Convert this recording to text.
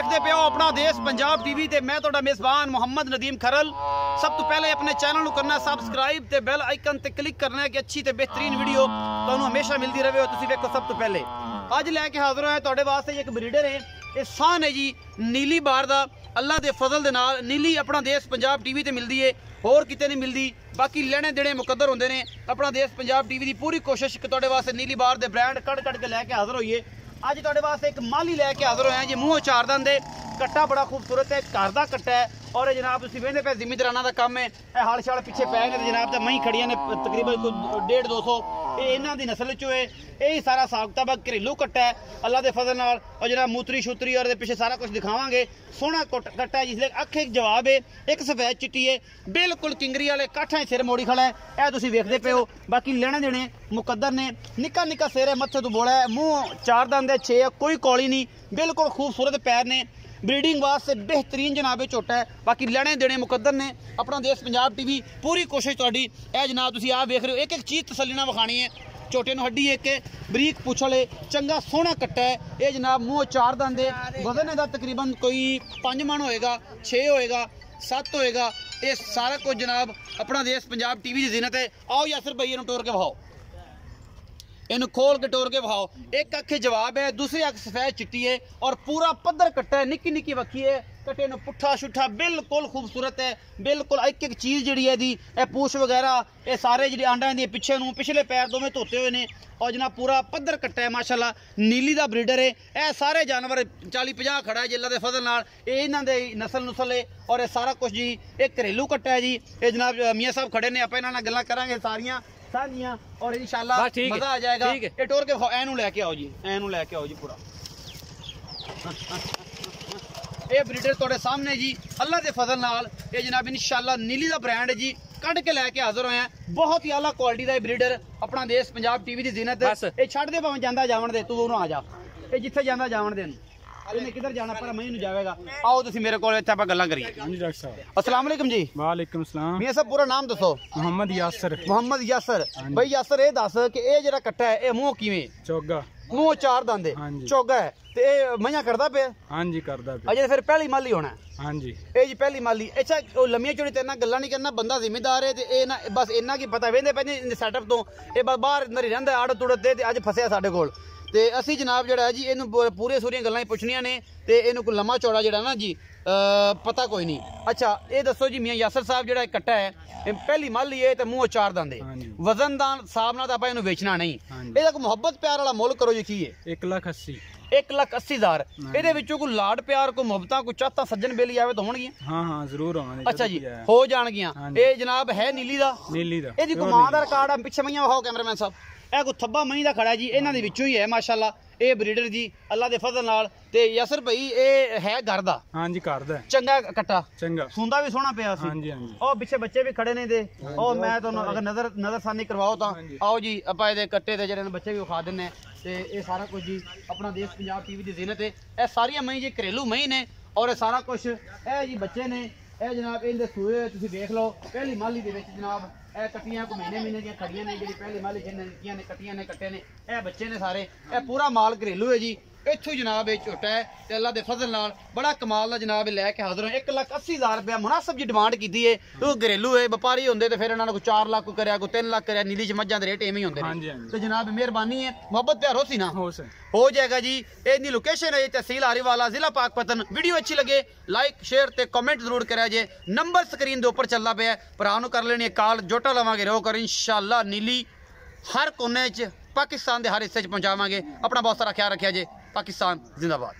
ਵੇਖਦੇ ਪਿਓ ਆਪਣਾ ਦੇਸ਼ ਪੰਜਾਬ ਟੀਵੀ ਤੇ। ਮੈਂ ਤੁਹਾਡਾ ਮੇਜ਼ਬਾਨ ਮੁਹੰਮਦ ਨਦੀਮ ਖਰਲ। ਸਭ ਤੋਂ ਪਹਿਲੇ ਆਪਣੇ ਚੈਨਲ ਨੂੰ ਕਰਨਾ ਸਬਸਕ੍ਰਾਈਬ ਤੇ ਬੈਲ ਆਈਕਨ ਤੇ ਕਲਿੱਕ ਕਰਨਾ ਹੈ ਕਿ ਅੱਛੀ ਤੇ ਬਿਹਤਰੀਨ ਵੀਡੀਓ ਤੁਹਾਨੂੰ ਹਮੇਸ਼ਾ ਮਿਲਦੀ ਰਹੇ ਤੁਸੀਂ ਵੇਖੋ ਸਭ ਤੋਂ ਪਹਿਲੇ। ਅੱਜ ਲੈ ਕੇ ਹਾਜ਼ਰ ਹੋਇਆ ਤੁਹਾਡੇ ਵਾਸਤੇ ਇੱਕ ਬਰੀਡਰ ਹੈ। ਇਹ ਸਾਨ ਹੈ ਜੀ, ਨੀਲੀ ਬਾਰ ਦਾ। ਅੱਲਾ ਦੇ ਫਜ਼ਲ ਦੇ ਨਾਲ ਨੀਲੀ ਆਪਣਾ ਦੇਸ਼ ਪੰਜਾਬ ਟੀਵੀ ਤੇ ਮਿਲਦੀ ਏ ਹੋਰ ਕਿਤੇ ਨਹੀਂ ਮਿਲਦੀ। ਬਾਕੀ ਲੈਣੇ ਦੇਣੇ ਮੁਕੱਦਰ ਹੁੰਦੇ ਨੇ। ਆਪਣਾ ਦੇਸ਼ ਪੰਜਾਬ ਟੀਵੀ ਦੀ ਪੂਰੀ ਕੋਸ਼ਿਸ਼ ਕਿ ਤੁਹਾਡੇ ਵਾਸਤੇ ਨੀਲੀ ਬਾਰ ਦੇ ਬ੍ਰਾਂਡ ਕੱਢ ਕੱਢ ਕੇ ਲੈ ਕੇ ਹਾਜ਼ਰ ਹੋਈਏ। ਅੱਜ ਤੁਹਾਡੇ ਵਾਸਤੇ ਇੱਕ ਮਾਲੀ ਲੈ ਕੇ ਹਾਜ਼ਰ ਹੋਇਆ ਜੀ, ਮੂੰਹੋਂ ਚਾਰ ਦੰਦ ਦੇ ਕੱਟਾ ਬੜਾ ਖੂਬਸੂਰਤ ਹੈ, ਘਰ ਦਾ ਕੱਟਾ ਹੈ। ਔਰ ਇਹ ਜਨਾਬ, ਤੁਸੀਂ ਵੇਖਦੇ ਪਏ ਜ਼ਿਮੀਂਦਾਰਾਨਾ ਦਾ ਕੰਮ ਹੈ, ਇਹ ਹਾਲ ਛਾਲ ਪਿੱਛੇ ਪੈ ਗਏ ਤੇ ਜਨਾਬ ਤਾਂ ਮਹੀਂ ਖੜੀਆਂ ਨੇ, ਤਕਰੀਬਨ ਕੋਈ 1.5 200 ਇਹ ਇਹਨਾਂ ਦੀ ਨਸਲ ਚੋਂ ਹੈ ਇਹ ਹੀ ਸਾਰਾ ਹਿਸਾਬ ਕਿਤਾਬ ਘਰੇਲੂ ਕੱਟਾ ਹੈ। ਅੱਲਾ ਦੇ ਫਜ਼ਲ ਨਾਲ ਔਰ ਜਿਹੜਾ ਮੂਤਰੀ ਸ਼ੂਤਰੀ ਔਰ ਦੇ ਪਿੱਛੇ ਸਾਰਾ ਕੁਝ ਦਿਖਾਵਾਂਗੇ। ਸੋਹਣਾ ਕੁੱਟ- ਕੱਟਾ ਜਿਸ ਦੇ ਅੱਖੇ ਇੱਕ ਜਵਾਬ ਹੈ, ਇੱਕ ਸਫੈਦ ਚਿੱਟੀ ਹੈ। ਬਿਲਕੁਲ ਕਿੰਗਰੀ ਵਾਲੇ ਕਾਠਾਂ 'ਚ ਸਿਰ ਮੋੜੀ ਖੜਾ ਹੈ। ਇਹ ਤੁਸੀਂ ਵੇਖਦੇ ਪਏ ਹੋ, ਬਾਕੀ ਲੈਣੇ ਦੇਣੇ ਮੁਕੱਦਰ ਨੇ। ਨਿੱਕਾ ਨਿੱਕਾ ਸਿਰ ਹੈ, ਮੱਥੇ ਤੋਂ ਬੋਲਾ ਹੈ, ਮੂੰਹ ਚਾਰ ਦੰਦ ਹੈ, ਛੇ ਹੈ, ਕੋਈ ਕੌਲੀ ਨਹੀਂ। ਬਿਲਕੁਲ ਖੂਬਸੂਰਤ ਪੈਰ ਨੇ। ਬਰੀਡਿੰਗ ਵਾਸਤੇ ਬਿਹਤਰੀਨ ਜਨਾਬੇ ਝੋਟਾ ਹੈ। ਬਾਕੀ ਲੈਣੇ ਦੇਣੇ ਮੁਕੱਦਰ ਨੇ। ਆਪਣਾ ਦੇਸ਼ ਪੰਜਾਬ ਟੀਵੀ ਪੂਰੀ ਕੋਸ਼ਿਸ਼ ਤੁਹਾਡੀ। ਇਹ ਜਨਾਬ ਤੁਸੀਂ ਆਪ ਵੇਖ ਰਹੇ ਹੋ। ਇੱਕ ਇੱਕ ਚੀਜ਼ ਤਸੱਲੀ ਨਾਲ ਵਿਖਾਣੀ ਹੈ। ਝੋਟੇ ਨੂੰ ਹੱਡੀ ਇੱਕ, ਬਰੀਕ ਪੁੱਛ ਵਾਲੇ, ਚੰਗਾ ਸੋਹਣਾ ਕੱਟਾ ਹੈ। ਇਹ ਜਨਾਬ ਮੂੰਹ ਚਾਰ ਦੰਦ ਹੈ ਵਜ਼ਨ ਇਹਦਾ ਤਕਰੀਬਨ ਕੋਈ 5 ਮਣ ਹੋਏਗਾ 6 ਹੋਏਗਾ 7 ਹੋਏਗਾ। ਇਹ ਸਾਰਾ ਕੁਝ ਜਨਾਬ ਆਪਣਾ ਦੇਸ਼ ਪੰਜਾਬ ਟੀਵੀ ਦੀ ਜ਼ਿਨਤ ਹੈ। ਆਓ ਯਾਸਰ ਭਾਈ ਨੂੰ ਟੋਰ ਕੇ ਵਿਖਾਓ। ਇਹਨੂੰ ਖੋਲ ਕੇ ਟੋਰ ਕੇ ਵਿਖਾਓ। ਇੱਕ ਅੱਖੇ ਜਵਾਬ ਹੈ ਦੂਸਰੀ ਅੱਖ ਸਫੈਦ ਚਿੱਟੀ ਹੈ ਔਰ ਪੂਰਾ ਪੱਧਰ ਕੱਟਾ ਹੈ ਨਿੱਕੀ ਨਿੱਕੀ ਵੱਖੀ ਹੈ। ਕੱਟੇ ਨੂੰ ਪੁੱਠਾ ਛੁੱਠਾ ਬਿਲਕੁਲ ਖੂਬਸੂਰਤ ਹੈ ਬਿਲਕੁਲ ਇੱਕ ਇੱਕ ਚੀਜ਼ ਜਿਹੜੀ ਹੈ ਦੀ ਇਹ ਪੂਛ ਵਗੈਰਾ ਇਹ ਸਾਰੇ ਜਿਹੜੇ ਆਂਡਾਂ ਦੇ ਪਿੱਛੇ ਨੂੰ ਪਿਛਲੇ ਪੈਰ ਦੋਵੇਂ ਧੋਤੇ ਹੋਏ ਨੇ ਔਰ ਜਨਾਬ ਪੂਰਾ ਪੱਧਰ ਕੱਟਾ ਹੈ ਮਾਸ਼ਾਅੱਲਾ ਨੀਲੀ ਦਾ ਬਰੀਡਰ ਹੈ। ਇਹ ਸਾਰੇ ਜਾਨਵਰ 40 50 ਖੜਾ ਹੈ ਜੀ ਦੇ ਫਜ਼ਲ ਨਾਲ। ਇਹ ਇਹਨਾਂ ਦੇ ਨਸਲ ਨੁਸਲ ਹੈ ਔਰ ਇਹ ਸਾਰਾ ਕੁਝ ਜੀ ਇਹ ਘਰੇਲੂ ਕੱਟਾ ਹੈ ਜੀ। ਇਹ ਜਨਾਬ ਅ, ਮੀਆਂ ਸਾਹਿਬ ਖੜੇ ਨੇ ਆਪਾਂ ਇਹਨਾਂ ਨਾਲ ਗੱਲਾਂ ਕਰਾਂਗੇ ਸਾਰੀਆਂ। ਸਾਂਝੀਆਂ ਔਰ ਇਨਸ਼ਾਅੱਲਾ ਮਜ਼ਾ ਆ ਜਾਏਗਾ। ਇਹ ਟੋਰ ਕੇ ਵਿਖਾਓ, ਐਨੂੰ ਲੈ ਕੇ ਆਓ ਜੀ ਐਨੂੰ ਲੈ ਕੇ ਆਓ ਜੀ ਪੂਰਾ। ਇਹ ਬਰੀਡਰ ਤੁਹਾਡੇ ਸਾਹਮਣੇ ਜੀ ਅੱਲਾ ਦੇ ਫਜ਼ਲ ਨਾਲ। ਇਹ ਜਨਾਬ ਇਨਸ਼ਾਅੱਲਾ ਨੀਲੀ ਦਾ ਬ੍ਰਾਂਡ ਹੈ ਜੀ ਕੱਢ ਕੇ ਲੈ ਕੇ ਹਾਜ਼ਰ ਹੋਇਆ ਬਹੁਤ ਹੀ ਆਲਾ ਕੁਆਲਿਟੀ ਦਾ ਇਹ ਬਰੀਡਰ ਆਪਣਾ ਦੇਸ਼ ਪੰਜਾਬ ਟੀਵੀ ਦੀ ਜ਼ਿਨਤ। ਇਹ ਛੱਡ ਦੇ ਭਾਵੇਂ ਜਾਂਦਾ ਜਾਵਣ ਦੇ ਤੂੰ ਉਹਨੂੰ ਆ ਜਾ। ਇਹ ਜਿੱਥੇ ਜਾਂਦਾ ਜਾਵਣ ਦੇ ਇਹਨੂੰ ਇਹਨੇ ਕਿੱਧਰ ਜਾਣਾ? ਪਰ ਮੈਂ ਜਾਵੇਗਾ। ਆਓ ਤੁਸੀਂ ਮੇਰੇ ਕੋਲ ਇੱਥੇ ਆਪਾਂ ਗੱਲਾਂ ਕਰੀਏ। ਹਾਂਜੀ ਡਾਕਟਰ ਸਾਹਿਬ। ਅਸਲਾਮ ਜੀ। ਵਾਲੇਕਮ ਸਲਾਮ। ਮੀਆਂ ਸਾਹਿਬ ਪੂਰਾ ਨਾਮ ਦੱਸੋ। ਮੁਹੰਮਦ ਯਾਸਰ। ਮੁਹੰਮਦ ਯਾਸਰ। ਬਈ ਯਾਸਰ ਇਹ ਦੱਸ ਕਿ ਇਹ ਜਿਹੜਾ ਕੱਟਾ ਹੈ ਇਹ ਮੂੰਹ ਕਿਵੇਂ? ਚੋਗਾ। ਮੂੰਹ ਚਾਰ ਦੰਦੇ। ਚੋਗਾ ਤੇ ਇਹ ਮਈਆਂ ਕਰਦਾ ਪਿਆ? ਹਾਂਜੀ ਕਰਦਾ ਪਿਆ। ਅਜੇ ਫਿਰ ਪਹਿਲੀ ਮਾਲੀ ਹੋਣਾ। ਹਾਂਜੀ। ਇਹ ਜੀ ਪਹਿਲੀ ਮਾਲੀ। ਅੱਛਾ ਉਹ ਲੰਮੀਆਂ ਚੋੜੀ ਤੇ ਨਾ ਗੱਲਾਂ ਨਹੀਂ ਕਰਨਾ ਬੰਦਾ ਜ਼ਿੰਮੇਦਾਰ ਹੈ ਤੇ ਇਹ ਨਾ ਬਸ ਇੰਨਾ ਕੀ ਪਤਾ ਵੇਂਦੇ ਪੈਂਦੇ ਸੈਟਅਪ ਤੋਂ। ਇਹ ਬਸ ਬਾਹਰ ਅੰਦਰ ਰਹਿੰਦਾ ਆੜ ਤੁੜਤ ਤੇ ਅੱਜ ਫਸਿਆ ਸਾਡੇ ਕੋਲ। ਤੇ ਅਸੀਂ ਜਨਾਬ ਜਿਹੜਾ ਹੈ ਜੀ ਇਹਨੂੰ ਪੂਰੇ ਸੂਰੀਆਂ ਗੱਲਾਂ ਹੀ ਪੁੱਛਣੀਆਂ ਨੇ ਤੇ ਇਹਨੂੰ ਕੋਈ ਲੰਮਾ ਚੌੜਾ ਜਿਹੜਾ ਨਾ ਜੀ ਪਤਾ ਕੋਈ ਨਹੀਂ। ਅੱਛਾ ਇਹ ਦੱਸੋ ਜੀ ਮੀਆਂ ਯਾਸਰ ਸਾਹਿਬ ਜਿਹੜਾ ਕੱਟਾ ਹੈ ਇਹ ਪਹਿਲੀ ਮੱਲ ਲਈਏ ਤੇ ਮੂੰਹ ਚਾਰ ਦੰਦੇ ਵਜ਼ਨਦਾਨ ਸਾਹਿਬ ਨਾਲ ਤਾਂ ਇਹਨੂੰ ਵੇਚਣਾ ਨਹੀਂ। ਇਹਦਾ ਕੋਈ ਮੁਹੱਬਤ ਪਿਆਰ ਵਾਲਾ ਮੁੱਲ ਕਰੋ ਜੀ ਕੀ ਹੈ 1 ਲੱਖ 80 1 ਇਹਦੇ ਵਿੱਚੋਂ ਕੋਈ ਲਾਡ ਪਿਆਰ ਕੋਈ ਮੁਹੱਬਤਾਂ ਕੋਈ ਚਾਹਤਾ ਸੱਜਣ ਬੇਲੀ ਆਵੇ ਤਾਂ ਹੋਣਗੀਆਂ? ਹਾਂ ਹਾਂ ਜ਼ਰੂਰ ਆਉਣਗੇ ਅੱਛਾ ਜੀ ਹੋ। ਜਾਣਗੀਆਂ। ਇਹ ਜਨਾਬ ਹੈ ਨੀਲੀ ਦਾ। ਨੀਲੀ ਦਾ। ਇਹਦੀ ਕੋਈ ਮਾਂ ਦਾ ਰਿਕਾਰਡ ਆ ਪਿੱਛੇ ਮਈਆਂ ਹੋ ਕੈਮਰਾਮੈਨ ਸਾਹਿਬ। ਇਹ ਕੋ ਥੱਬਾ ਮਹੀਂ ਦਾ ਖੜਾ ਜੀ ਇਹਨਾਂ ਦੇ ਵਿੱਚੋਂ ਹੀ ਹੈ ਮਾਸ਼ਾਅੱਲਾ। ਇਹ ਬਰੀਡਰ ਜੀ ਅੱਲਾ ਦੇ ਫਜ਼ਲ ਨਾਲ। ਤੇ ਯਸਰ ਭਾਈ ਇਹ ਹੈ ਘਰ ਦਾ? ਹਾਂਜੀ ਘਰ ਦਾ ਚੰਗਾ ਕੱਟਾ। ਚੰਗਾ। ਸੁੰਦਾ ਵੀ ਸੋਹਣਾ ਪਿਆ ਸੀ। ਹਾਂਜੀ ਹਾਂਜੀ। ਉਹ ਪਿੱਛੇ ਬੱਚੇ ਵੀ ਖੜੇ ਨੇ ਦੇ ਉਹ ਮੈਂ ਤੁਹਾਨੂੰ ਅਗਰ ਨਜ਼ਰ ਨਜ਼ਰਸਾਨੀ ਕਰਵਾਓ ਤਾਂ। ਆਓ ਜੀ ਆਪਾਂ ਇਹਦੇ ਕੱਟੇ ਤੇ ਜਿਹੜੇ ਬੱਚੇ ਵੀ ਵਿਖਾ ਦਿੰਨੇ ਤੇ ਇਹ ਸਾਰਾ ਕੁਝ ਜੀ ਆਪਣਾ ਦੇਸ਼ ਪੰਜਾਬ ਟੀਵੀ ਦੀ ਜ਼ਿਨਤ ਹੈ। ਇਹ ਸਾਰੀਆਂ ਮਈ ਜੀ ਘਰੇਲੂ ਮਈ ਨੇ। ਔਰ ਇਹ ਸਾਰਾ ਕੁਝ ਇਹ ਜੀ ਬੱਚੇ ਨੇ। ਇਹ ਜਨਾਬ ਇਹਦੇ ਸੂਏ ਤੁਸੀਂ ਦੇਖ ਲਓ, ਪਹਿਲੀ ਮਾਲੀ ਦੇ ਵਿੱਚ ਜਨਾਬ ਇਹ ਕੱਟੀਆਂ ਕੋ ਮਹੀਨੇ ਮਹੀਨੇ ਦੀਆਂ ਖੜੀਆਂ ਨੇ, ਜਿਹੜੀ ਪਹਿਲੀ ਮਾਲੀ ਜਿਹਨੇ ਦਿੱਤੀਆਂ ਨੇ ਕੱਟੀਆਂ ਨੇ, ਕੱਟੇ ਨੇ, ਇਹ ਬੱਚੇ ਨੇ ਸਾਰੇ, ਇਹ ਪੂਰਾ ਮਾਲ ਘਰੇਲੂ ਹੈ ਜੀ। ਇੱਥੋਂ ਹੀ ਜਨਾਬ ਇਹ ਝੋਟਾ ਹੈ ਤੇ ਅੱਲਾ ਦੇ ਫਜ਼ਲ ਨਾਲ ਬੜਾ ਕਮਾਲ ਦਾ ਜਨਾਬ ਇਹ ਲੈ ਕੇ ਹਾਜ਼ਰ ਹਾਂ 1 ਲੱਖ 80 ਹਜ਼ਾਰ ਰੁਪਇਆ ਮੁਨਾਸਬ ਜੀ ਡਿਮਾਂਡ ਕੀਤੀ ਹੈ ਉਹ ਘਰੇਲੂ ਹੈ ਵਪਾਰੀ ਹੁੰਦੇ ਤੇ ਫਿਰ ਇਹਨਾਂ ਨੇ ਕੋਈ 4 ਲੱਖ ਕੋਈ ਕਰਿਆ ਕੋਈ 3 ਲੱਖ ਕਰਿਆ ਨੀਲੀ ਚ ਮੱਝਾਂ ਦੇ ਰੇਟ ਐਵੇਂ ਹੀ ਹੁੰਦੇ ਹਾਂਜੀ, ਨੇ। ਹਾਂਜੀ। ਤੇ ਜਨਾਬ ਮਿਹਰਬਾਨੀ ਹੈ ਮੁਹੱਬਤ ਪਿਆਰ ਹੋ ਸੀ ਨਾ? हो से ਹੋ ਜਾਏਗਾ ਜੀ। ਇਹਦੀ ਲੋਕੇਸ਼ਨ ਹੈ ਤਹਿਸੀਲ ਆਰੀਵਾਲਾ ਜ਼ਿਲ੍ਹਾ ਪਾਕਪਤਨ। ਵੀਡੀਓ ਅੱਛੀ ਲੱਗੇ ਲਾਈਕ ਸ਼ੇਅਰ ਤੇ ਕਮੈਂਟ ਜ਼ਰੂਰ ਕਰਿਆ ਜੇ। ਨੰਬਰ ਸਕਰੀਨ ਦੇ ਉੱਪਰ ਚੱਲਦਾ ਪਿਆ ਹੈ। ਭਰਾ ਨੂੰ ਕਰ ਲੈਣੀ ਹੈ ਕਾਲ ਜੋਟਾ ਲਵਾਂਗੇ ਰਹੋ ਕਰ ਇਨਸ਼ਾਅੱਲਾ ਨੀਲੀ। ਹਰ ਕੋਨੇ 'ਚ ਪਾਕਿਸਤਾਨ ਦੇ ਹਰ ਹਿੱਸੇ 'ਚ ਪਹੁੰਚਾਵਾਂਗੇ। ਆਪਣਾ ਬਹੁਤ ਸਾਰਾ ਖਿਆਲ ਰੱਖਿਆ ਜੇ। ਪਾਕਿਸਤਾਨ ਜ਼ਿੰਦਾਬਾਦ।